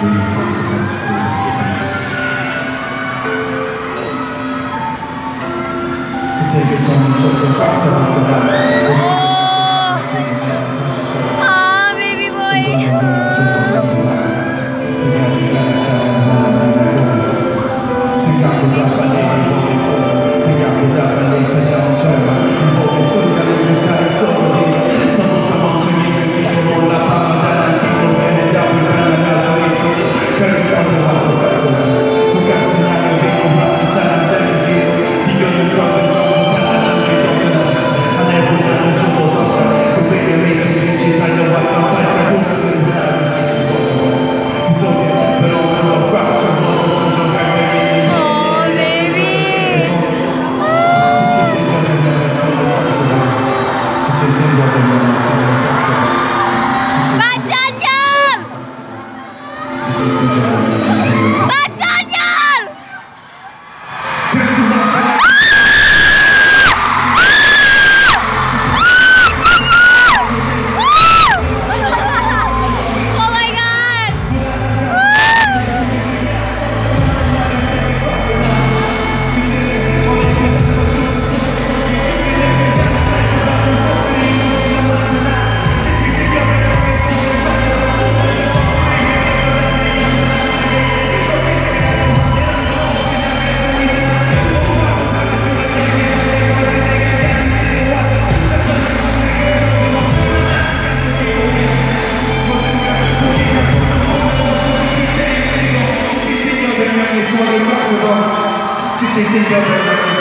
Ah, 我们共同创造，积极、健康、文明。